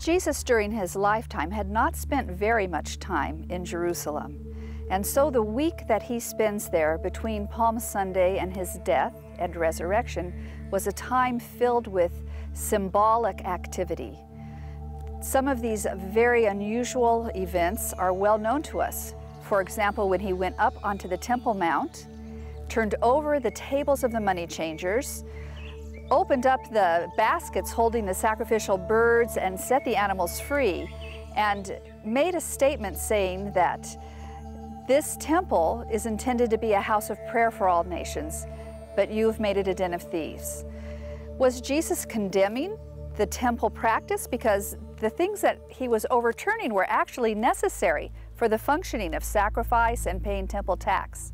Jesus during his lifetime had not spent very much time in Jerusalem. And so the week that he spends there between Palm Sunday and his death and resurrection was a time filled with symbolic activity. Some of these very unusual events are well known to us. For example, when he went up onto the Temple Mount, turned over the tables of the money changers, opened up the baskets holding the sacrificial birds and set the animals free, and made a statement saying that this temple is intended to be a house of prayer for all nations, but you've made it a den of thieves. Was Jesus condemning the temple practice? Because the things that he was overturning were actually necessary for the functioning of sacrifice and paying temple tax.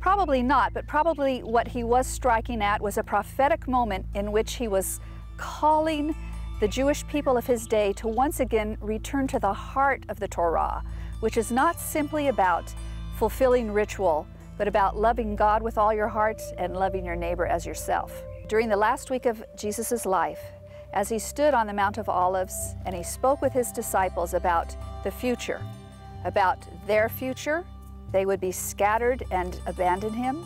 Probably not, but probably what he was striking at was a prophetic moment in which he was calling the Jewish people of his day to once again return to the heart of the Torah, which is not simply about fulfilling ritual, but about loving God with all your heart and loving your neighbor as yourself. During the last week of Jesus' life, as he stood on the Mount of Olives and he spoke with his disciples about the future, about their future, they would be scattered and abandon him,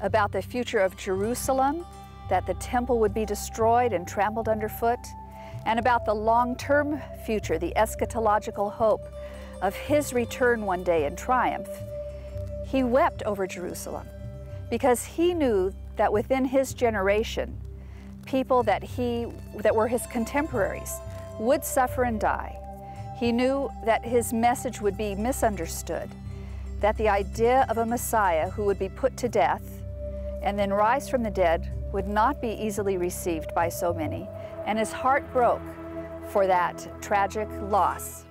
about the future of Jerusalem, that the temple would be destroyed and trampled underfoot, and about the long term future, the eschatological hope of his return one day in triumph, he wept over Jerusalem because he knew that within his generation, people that he that were his contemporaries would suffer and die. He knew that his message would be misunderstood, that the idea of a Messiah who would be put to death and then rise from the dead would not be easily received by so many, and his heart broke for that tragic loss.